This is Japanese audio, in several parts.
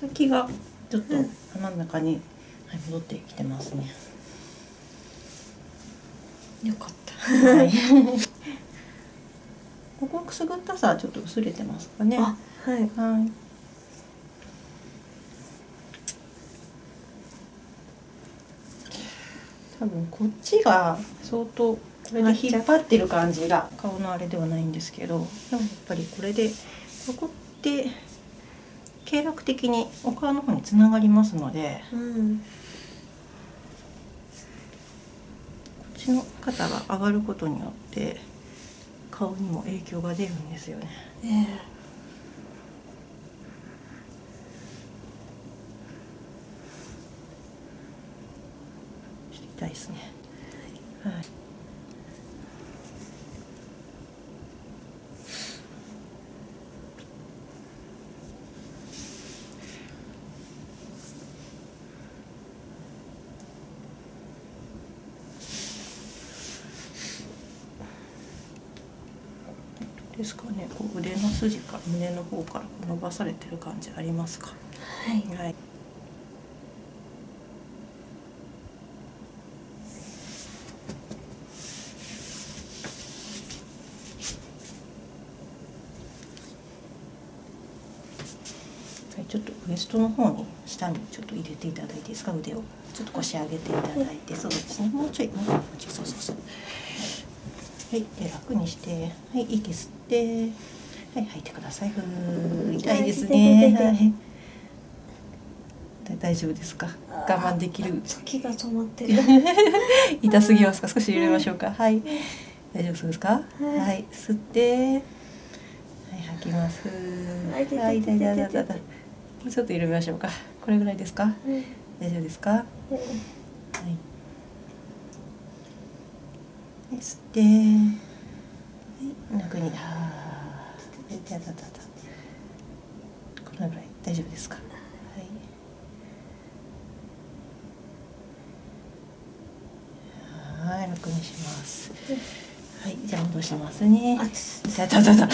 先がちょっと鼻の中に、はい、戻ってきてますね。よかった。はい。ここくすぐったさはちょっと薄れてますかね。あ、はい。はい。多分こっちが相当これで引っ張ってる感じが顔のあれではないんですけどでもやっぱりこれでここって経絡的にお顔の方につながりますのでうん。こっちの肩が上がることによって顔にも影響が出るんですよね。ええちょっと痛いですね。はい。ですかね。こう腕の筋から胸の方から伸ばされてる感じありますか？はい。はい。はい、ちょっとウエストの方に下にちょっと入れていただいていいですか？腕をちょっと腰上げていただいてそうですねもうちょいもうちょいそうそうそうはいで楽にしてはい息吸って。はい吐いてください。痛いですね。はい。大丈夫ですか？我慢できる？時が止まってる。痛すぎますか？少し入れましょうか？はい。大丈夫ですか？い。はい。吸って。はい吐きます。はい痛いはい痛い痛い痛いもうちょっと入れましょうか。これぐらいですか？うん。大丈夫ですか？はい吸ってはい。楽にはーいたたたたこのぐらい大丈夫ですか？はい。はい楽にします。はいじゃあ戻しますね。いたたたた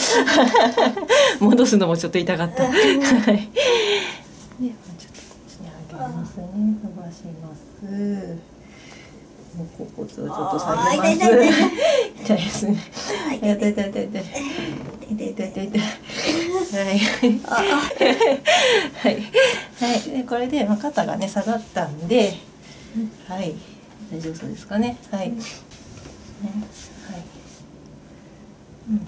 戻すのもちょっと痛かった。はい。で、ちょっとこっちに上げますね。伸ばします。もうここをちょっと下げます。痛いですね。はい痛い痛い痛い痛い痛い。痛い痛い痛い痛い。はい。あはい。はい。で、これで、まあ、肩がね、下がったんで。はい。大丈夫そうですかね。はい。ね。はい。うん。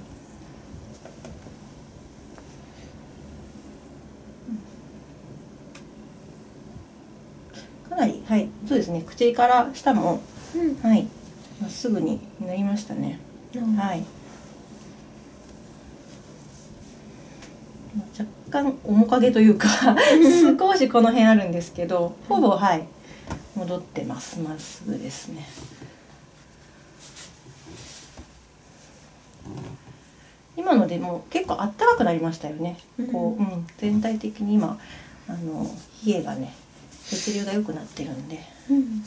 かなり、はい、そうですね。口から下も、うん。はい、まっすぐになりましたね。うん。はい。まあ若干面影というか 少しこの辺あるんですけどほぼはい。戻ってます。まっすぐですね。今のでも結構あったかくなりましたよね、こう、うん、全体的に今あの冷えがね血流が良くなってるんで。うん。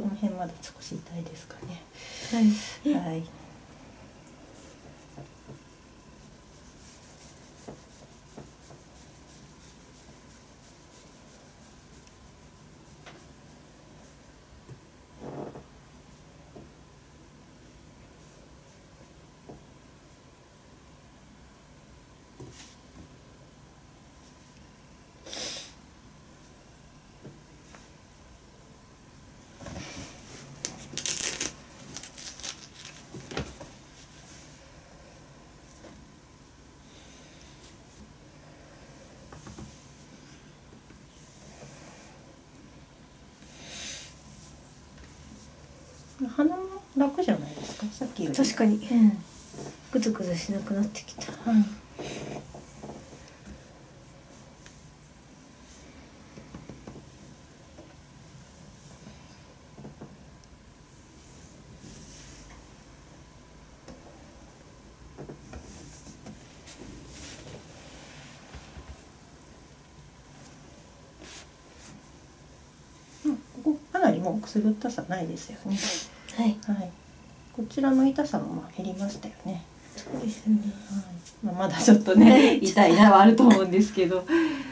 この辺まで少し痛いですかねはい。はい。鼻の楽じゃないですか？さっきより。確かに。うん。グズグズしなくなってきた。はい。うんここかなりもうくすぐったさないですよね。はいはい。こちらの痛さもまあ減りましたよね。そうですねはい。まあまだちょっとね痛いなはあると思うんですけど。うん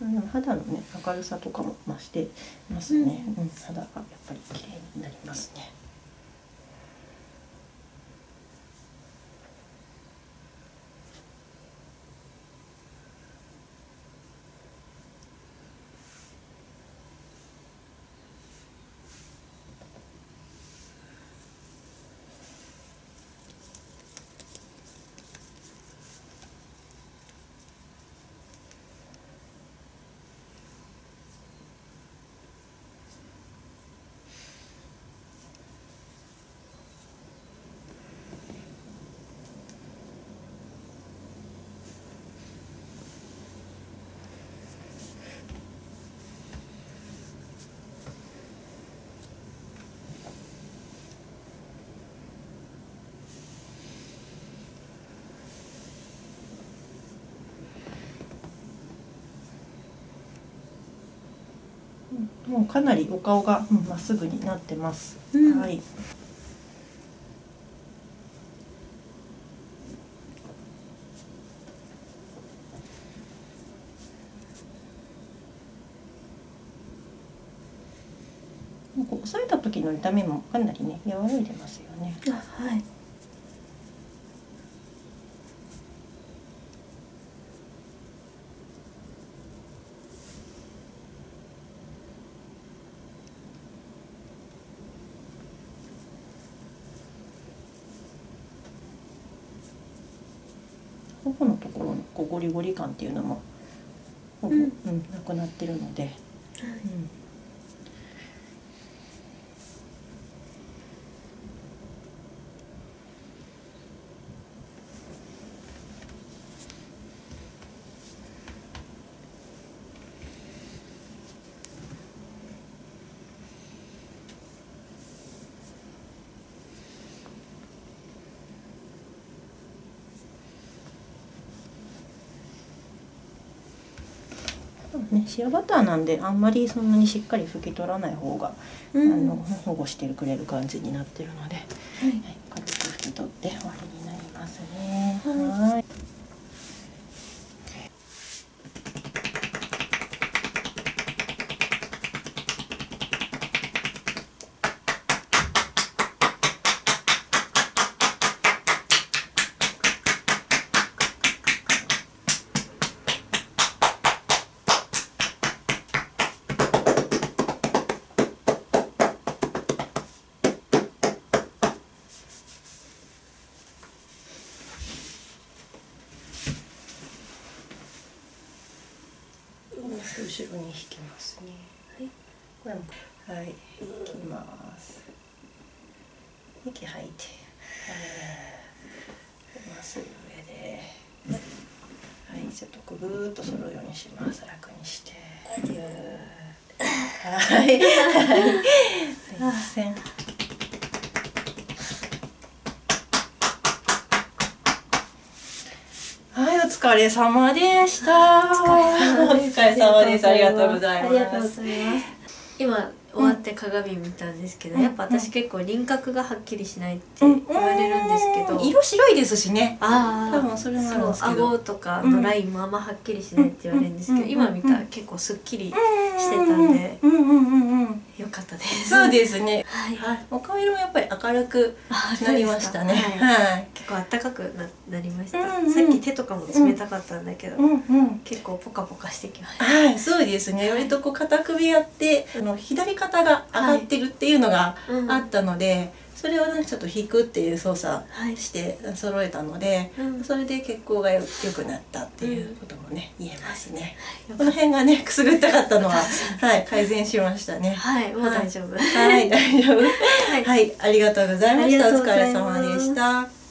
でも肌のね明るさとかも増してますね。うん、肌がやっぱり綺麗になりますね。もうかなりお顔がうんまっすぐになってます。うんはい。もうこう押さえた時の痛みもかなりね和らいでますよね。あはい頬のところのこうゴリゴリ感っていうのもほぼ、ううんんなくなってるので、うんね、シアバターなんであんまりそんなにしっかり拭き取らない方が、うん。あの保護してくれる感じになってるので、はい。はい、後ろに引きますね。はい。これもはい、引きます。息吐いて、はい、まっすぐ上で、はい、ちょっとこうぐーっと反るようにします。楽にして、はい、はい、はい、線。はい、お疲れ様でした。お疲れ様です。ありがとうございます。ありがとうございます。今終わって鏡見たんですけど、うん。やっぱ私結構輪郭がはっきりしないって言われるんですけど、うん。色白いですしね。ああ多分それもあるんですけど。顎とかのラインもあんまはっきりしないって言われるんですけど、うん今見たら結構すっきりしてたんで。うんうんうんうん。よかったです。そうですね。はい。はい、お顔色もやっぱり明るくあなりましたね。はい。はい。結構暖かくななりました、うんうん。さっき手とかも冷たかったんだけど、うんうん。結構ポカポカしてきました。はい、そうですね。割とこう肩首やって、あの左肩が上がってるっていうのがうん。あったので、それをねちょっと引くっていう操作はいして揃えたので、うんそれで血行がよ良くなったっていうこともね、言えますね。よこの辺がねくすぐったかったのははい改善しましたね。はいもう大丈夫はい大丈夫。はい はいありがとうございました。お疲れ様でした。